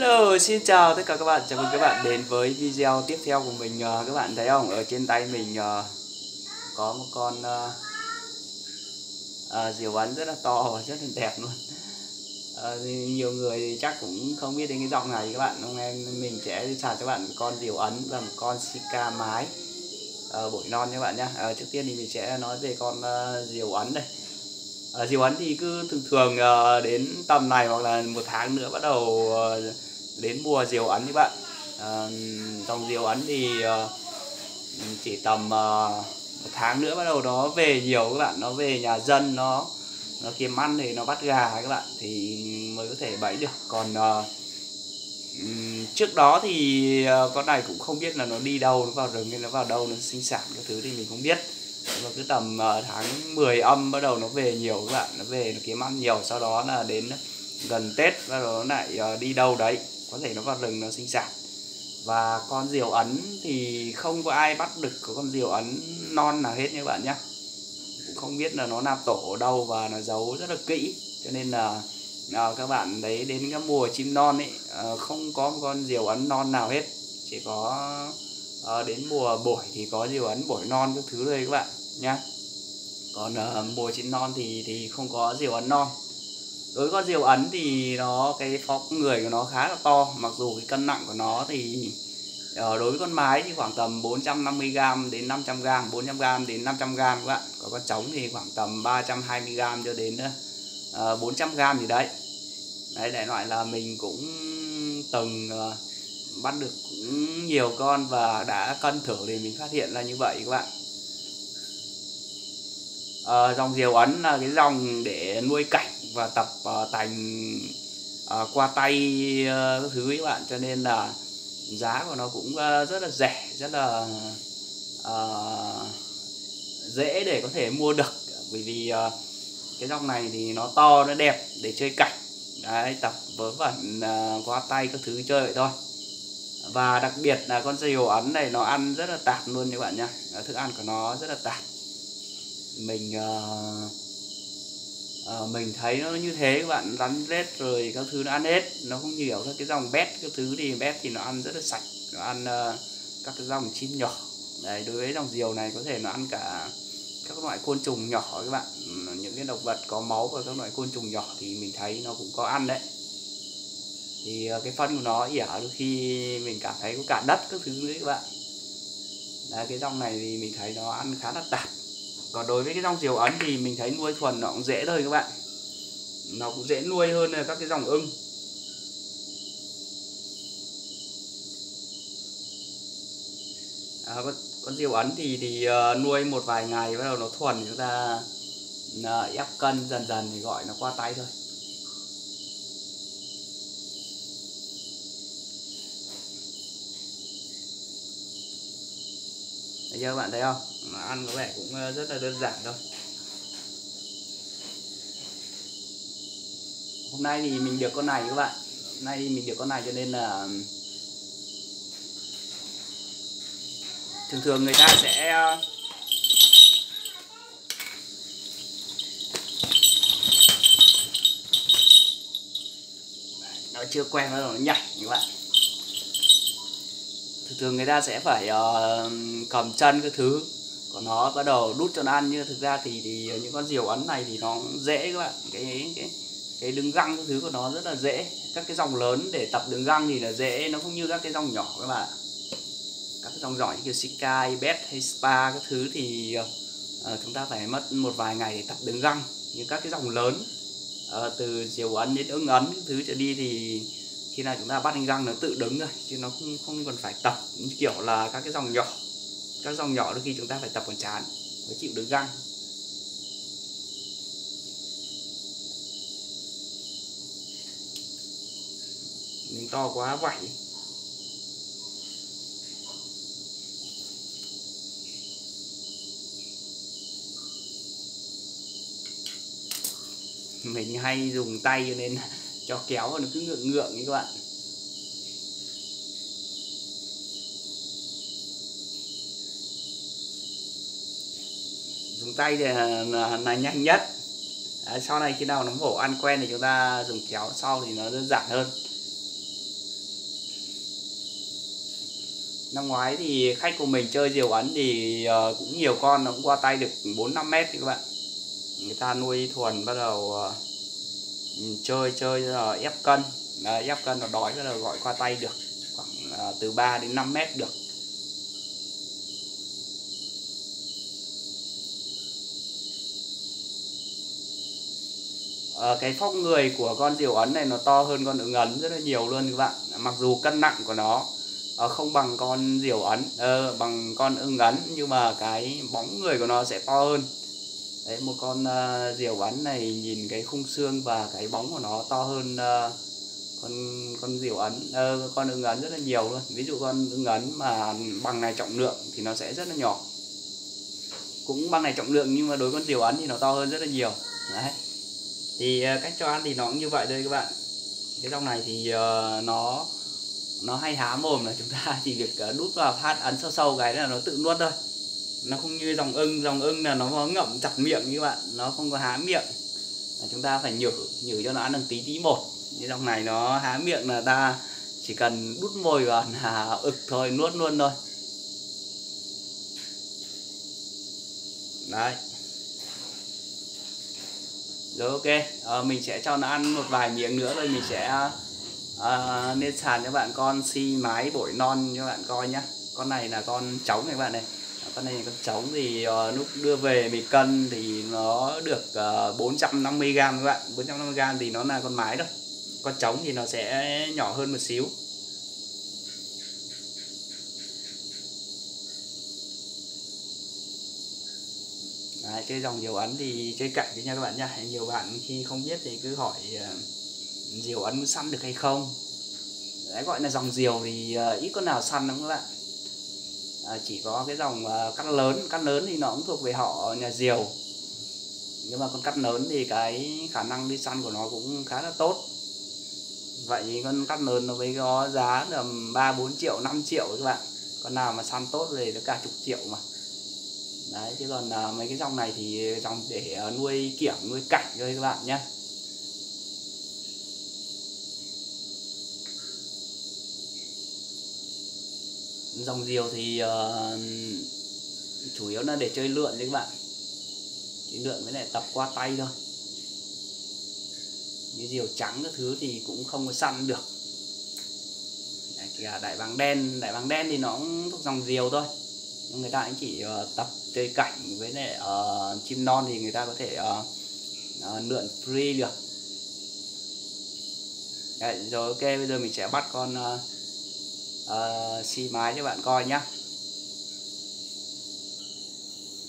Hello, xin chào tất cả các bạn, chào mừng các bạn đến với video tiếp theo của mình. Ờ, các bạn thấy không, ở trên tay mình ờ, có một con ờ, à, diều ấn rất là to và rất là đẹp luôn. Nhiều người thì chắc cũng không biết đến cái dòng này các bạn. Hôm nay mình sẽ trả cho bạn một con diều ấn và một con Sika mái. Uh, non các bạn nhé Trước tiên thì mình sẽ nói về con diều ấn đây. À, diều ấn thì cứ thường thường à, đến tầm này hoặc là một tháng nữa bắt đầu à, đến mùa diều ấn các bạn. À, dòng diều ấn thì uh, chỉ tầm uh, một tháng nữa bắt đầu nó về nhiều các bạn. Nó về nhà dân nó nó kiếm ăn thì nó bắt gà các bạn thì mới có thể bẫy được. Còn uh, trước đó thì uh, con này cũng không biết là nó đi đâu nó vào rừng hay nó vào đâu nó sinh sản cái thứ thì mình không biết. Và cứ tầm uh, tháng 10 âm bắt đầu nó về nhiều các bạn nó về nó kiếm ăn nhiều sau đó là đến gần tết bắt đầu nó lại uh, đi đâu đấy có thể nó vào rừng nó sinh sản. Và con diều ấn thì không có ai bắt được có con diều ấn non nào hết nha bạn nhé cũng không biết là nó nạp tổ ở đâu và nó giấu rất là kỹ. Cho nên là à, các bạn đấy đến cái mùa chim non ấy à, không có một con diều ấn non nào hết. Chỉ có à, đến mùa bổi thì có diều ấn bổi non các thứ đây các bạn nhá. Còn à, mùa chim non thì thì không có diều ấn non đối với con diều ấn thì nó cái phóc người của nó khá là to mặc dù cái cân nặng của nó thì ờ, đối với con mái thì khoảng tầm 450g đến 500g 400g đến 500g các bạn. Còn con trống thì khoảng tầm 320g cho đến ờ, uh, 400g gì đấy. Đấy đại loại là mình cũng từng uh, bắt được cũng nhiều con và đã cân thử thì mình phát hiện ra như vậy các bạn. Uh, dòng diều ấn là cái dòng để nuôi cảnh và tập ờ, uh, thành uh, ờ, qua tay uh, các thứ các bạn. Cho nên là giá của nó cũng uh, rất là rẻ rất là uh, dễ để có thể mua được. Bởi vì uh, cái dòng này thì nó to nó đẹp để chơi cảnh. Đấy tập vớ vẩn uh, qua tay các thứ chơi vậy thôi. Và đặc biệt là con diều ấn này nó ăn rất là tạt luôn các bạn nhá. Thức ăn của nó rất là tạt. Mình uh, à, mình thấy nó như thế các bạn rắn rết rồi các thứ nó ăn hết. Nó không nhiều các cái dòng bét các thứ thì bét thì nó ăn rất là sạch. Nó ăn uh, các cái dòng chim nhỏ. Đấy đối với dòng diều này có thể nó ăn cả các loại côn trùng nhỏ các bạn. Ừ, những cái động vật có máu và các loại côn trùng nhỏ thì mình thấy nó cũng có ăn đấy. Thì ờ, cái phân của nó ỉa đôi khi mình cảm thấy có cả đất các thứ đấy các bạn. Đấy, cái dòng này thì mình thấy nó ăn khá là tạp còn đối với cái dòng diều ấn thì mình thấy nuôi thuần nó cũng dễ thôi các bạn. Nó cũng dễ nuôi hơn là các cái dòng ưng. À, con, con diều ấn thì thì uh, nuôi một vài ngày bắt đầu nó thuần chúng ta uh, ép cân dần dần thì gọi nó qua tay thôi. Thấy chưa, bạn thấy không? mà ăn có vẻ cũng ờ, rất là đơn giản thôi. Hôm nay thì mình được con này các bạn. Hôm nay thì mình được con này cho nên là Thường thường người ta sẽ ờ, Nó chưa quen nó nhảy các bạn thường người ta sẽ phải uh, cầm chân cái thứ còn nó bắt đầu đút cho nó ăn. Nhưng thực ra thì, thì những con diều ấn này thì nó dễ các bạn. Cái cái cái đứng găng cái thứ của nó rất là dễ. Các cái dòng lớn để tập đứng găng thì là dễ. Nó không như các cái dòng nhỏ các bạn các cái dòng giỏi như kiểu Sky, Bet hay Spa các thứ thì uh, chúng ta phải mất một vài ngày để tập đứng găng. Nhưng các cái dòng lớn uh, từ diều ấn đến ứng ấn cái thứ trở đi thì khi nào chúng ta bắt anh răng nó tự đứng rồi chứ nó không không cần phải tập kiểu là các cái dòng nhỏ. Các dòng nhỏ đôi khi chúng ta phải tập còn chán, mới chịu đứng răng mình to quá vảy mình hay dùng tay cho nên cho kéo và nó cứ ngượng ngượng như các bạn. Dùng tay thì là, là, là nhanh nhất. À, sau này khi nào nó mổ ăn quen thì chúng ta dùng kéo sau thì nó đơn giản hơn. Năm ngoái thì khách của mình chơi diều ấn thì uh, cũng nhiều con nó cũng qua tay được 4 5 mét thì các bạn. Người ta nuôi thuần bắt đầu uh, chơi chơi rồi ép cân. Uh, ép cân nó đói là gọi qua tay được. Khoảng à, từ 3 đến 5 mét được. Uh, cái phóc người của con diều ấn này nó to hơn con ưng ấn rất là nhiều luôn các bạn. Mặc dù cân nặng của nó uh, không bằng con diều ấn uh, bằng con ưng ấn nhưng mà cái bóng người của nó sẽ to hơn đấy một con uh, diều ấn này nhìn cái khung xương và cái bóng của nó to hơn uh, con con diều ấn uh, con ưng ấn rất là nhiều luôn. Ví dụ con ưng ấn mà bằng này trọng lượng thì nó sẽ rất là nhỏ. Cũng bằng này trọng lượng nhưng mà đối với con diều ấn thì nó to hơn rất là nhiều. Đấy. Thì uh, cách cho ăn thì nó cũng như vậy thôi các bạn. Cái dòng này thì uh, nó nó hay há mồm là chúng ta chỉ việc uh, đút vào phát ấn sâu sâu cái là nó tự nuốt thôi nó không như dòng ưng dòng ưng là nó ngậm chặt miệng như bạn nó không có há miệng. Chúng ta phải nhử nhử cho nó ăn được tí tí một. Như dòng này nó há miệng là ta chỉ cần đút môi vào là ực thôi nuốt luôn thôi. Đấy. Rồi ok. À, mình sẽ cho nó ăn một vài miếng nữa rồi mình sẽ à, nên sàn cho bạn con si mái bổi non cho bạn coi nhá. Con này là con trống này các bạn này con này con trống thì uh, lúc đưa về mình cân thì nó được uh, 450 g các bạn. 450 g thì nó là con mái đó con trống thì nó sẽ nhỏ hơn một xíu. Đấy, cái dòng diều ấn thì chơi cạnh với nha các bạn nha. Nhiều bạn khi không biết thì cứ hỏi uh, diều ấn săn được hay không. Đấy, gọi là dòng diều thì uh, ít con nào săn lắm các bạn à, chỉ có cái dòng ờ, cắt lớn cắt lớn thì nó cũng thuộc về họ nhà diều. Nhưng mà con cắt lớn thì cái khả năng đi săn của nó cũng khá là tốt. Vậy con cắt lớn nó mới có giá tầm ba bốn triệu 5 triệu các bạn. Con nào mà săn tốt thì nó cả chục triệu mà. Đấy chứ còn ờ, mấy cái dòng này thì dòng để nuôi kiểng nuôi cảnh thôi các bạn nhé. Dòng diều thì uh, chủ yếu là để chơi lượn đấy các bạn. Chỉ lượn với lại tập qua tay thôi. Như diều trắng các thứ thì cũng không có săn được. Đấy, cả đại bàng đen đại bàng đen thì nó cũng thuộc dòng diều thôi. Nhưng người ta cũng chỉ uh, tập chơi cảnh với lại uh, chim non thì người ta có thể uh, uh, lượn free được. Đấy, rồi ok bây giờ mình sẽ bắt con uh, Ờ, uh, xi mái cho bạn coi nhá.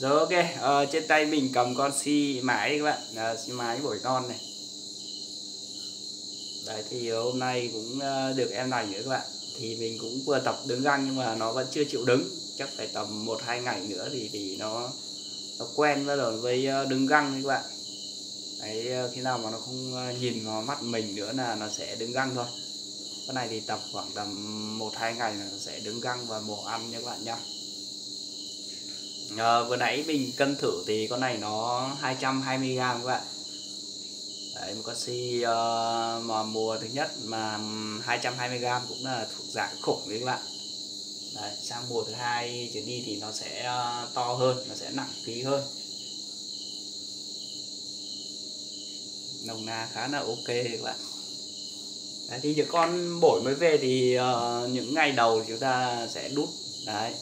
Rồi ok. Uh, trên tay mình cầm con xi mái các bạn. Ờ, uh, xi mái bổi non này. Đấy thì hôm nay cũng uh, được em này nữa các bạn. Thì mình cũng vừa tập đứng răng nhưng mà nó vẫn chưa chịu đứng. Chắc phải tầm một hai ngày nữa thì thì nó nó quen bắt đầu với đứng găng các bạn. Đấy khi nào mà nó không nhìn vào mắt mình nữa là nó sẽ đứng găng thôi cái này thì tập khoảng tầm một hai ngày là sẽ đứng găng và mổ ăn nha các bạn nhá. À, vừa nãy mình cân thử thì con này nó 220 g các bạn. Đấy, một con si uh, mà mùa thứ nhất mà 220 g cũng là thuộc dạng khủng đấy các bạn. Đấy, sang mùa thứ hai trở đi thì nó sẽ uh, to hơn nó sẽ nặng ký hơn. Nồng na khá là ok các bạn đấy, thì những con bổi mới về thì uh, những ngày đầu chúng ta sẽ đút. Đấy.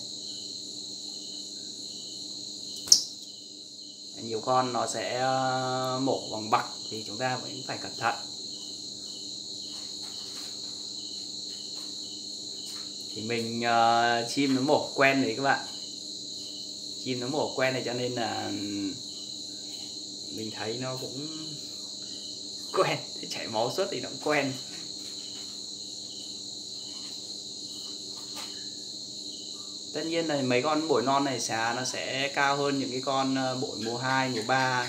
Nhiều con nó sẽ uh, mổ bằng bạc thì chúng ta vẫn phải cẩn thận. Thì mình uh, chim nó mổ quen đấy các bạn. Chim nó mổ quen này cho nên là mình thấy nó cũng quen. Chảy máu suốt thì nó cũng quen. Tất nhiên là mấy con bổi non này xà nó sẽ cao hơn những cái con ờ, bổi mùa 2, mùa 3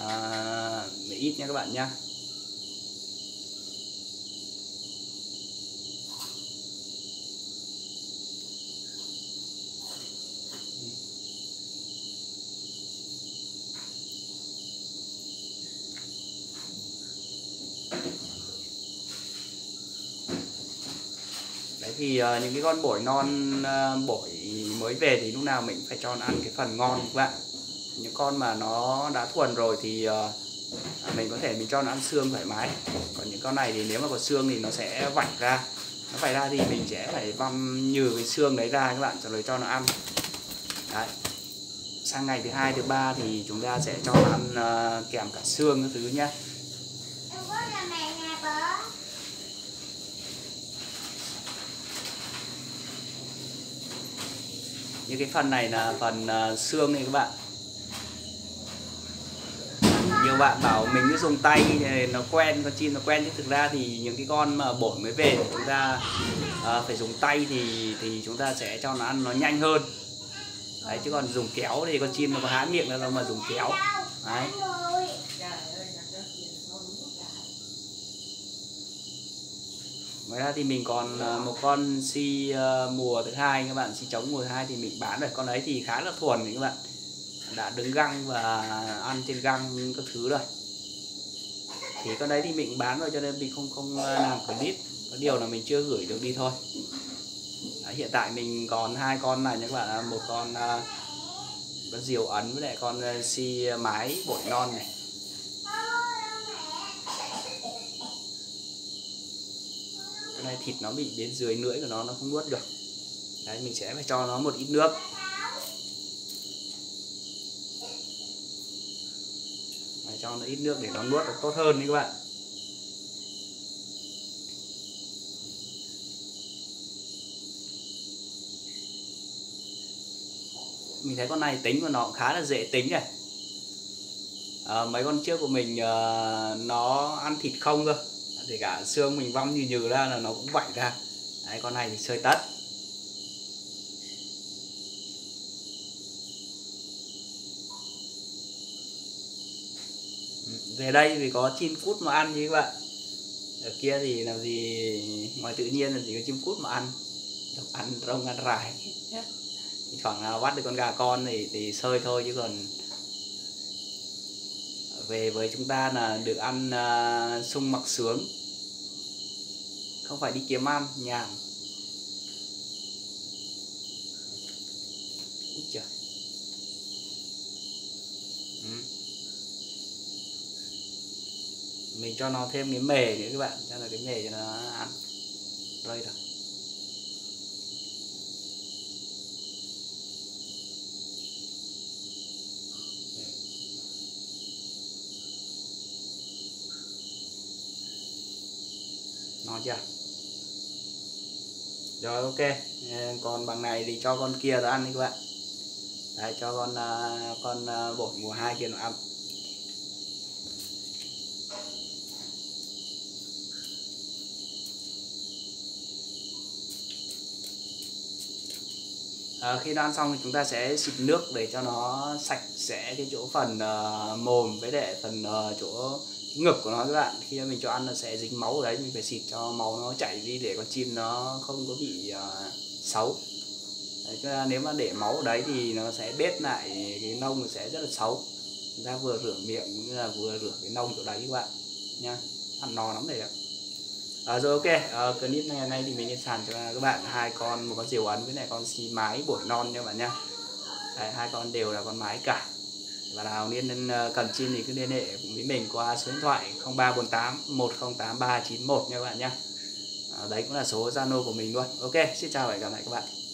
à, ít nha các bạn nhé thì uh, những cái con bổi non uh, bổi mới về thì lúc nào mình phải cho nó ăn cái phần ngon các bạn những con mà nó đã thuần rồi thì uh, mình có thể mình cho nó ăn xương thoải mái. Còn những con này thì nếu mà có xương thì nó sẽ vạch ra. Nó vạch ra thì mình sẽ phải băm nhừ cái xương đấy ra các bạn rồi cho nó ăn. Đấy. Sang ngày thứ hai thứ ba thì chúng ta sẽ cho nó ăn uh, kèm cả xương các thứ nhé như cái phần này là phần uh, xương này các bạn. Nhiều bạn bảo mình cứ dùng tay thì nó quen con chim nó quen. Nhưng thực ra thì những cái con mà bổi mới về chúng ta uh, phải dùng tay thì thì chúng ta sẽ cho nó ăn nó nhanh hơn. Đấy chứ còn dùng kéo thì con chim nó có há miệng đâu mà dùng kéo. Đấy. Ngoài ra thì mình còn à, một con si uh, mùa thứ hai các bạn si trống mùa thứ hai thì mình bán rồi. Con ấy thì khá là thuần các bạn. Đã đứng găng và ăn trên găng các thứ rồi. Thì con đấy thì mình bán rồi cho nên mình không không à, làm clip. Có điều là mình chưa gửi được đi thôi. Đấy, hiện tại mình còn hai con này các bạn một con uh, con diều ấn với lại con uh, si mái bội non này. Này thịt nó bị đến dưới lưỡi của nó nó không nuốt được. Đấy mình sẽ phải cho nó một ít nước. Phải cho nó ít nước để nó nuốt được tốt hơn đấy các bạn. Mình thấy con này tính của nó khá là dễ tính này. À, mấy con trước của mình uh, nó ăn thịt không cơ? Thì cả xương mình vong như nhừ ra là nó cũng vảy ra. Đấy con này thì sơi tất. Ừ, về đây thì có chim cút mà ăn như các bạn. Ở kia thì làm gì ngoài tự nhiên là chỉ có chim cút mà ăn. Được ăn rong ăn rải. Thì khoảng nào bắt được con gà con thì thì sơi thôi chứ còn về với chúng ta là được ăn uh, sung mặc sướng không phải đi kiếm ăn, nhàn. Úi trời. Ừ. mình cho nó thêm cái mề nữa các bạn, cho là cái mề cho nó ăn. Đây rồi nó chưa? Rồi ok. Ờ, còn bằng này thì cho con kia nó ăn đi các bạn. Đấy cho con ờ, con ờ, bột mùa hai kia nó ăn. À, khi nó ăn xong thì chúng ta sẽ xịt nước để cho nó sạch sẽ cái chỗ phần uh, mồm với để phần uh, chỗ ngực của nó các bạn. Khi mình cho ăn nó sẽ dính máu ở đấy mình phải xịt cho máu nó chảy đi để con chim nó không có bị uh, xấu. Đấy, cho nên nếu mà để máu ở đấy thì nó sẽ bết lại cái nông sẽ rất là xấu. Chúng ta vừa rửa miệng cũng như là vừa rửa cái nông chỗ đấy các bạn nha ăn no lắm đấy. ạ. À, rồi ok à, clip này nay thì mình sẽ sàn cho các bạn hai con một con diều ấn với này con xi mái buổi non nha bạn nha đấy, hai con đều là con mái cả và nào nên ờ, cần chim thì cứ liên hệ với mình qua số điện thoại 0348 108 391 nha các bạn nhé ờ, đấy cũng là số Zalo của mình luôn. Ok, xin chào và hẹn gặp lại các bạn.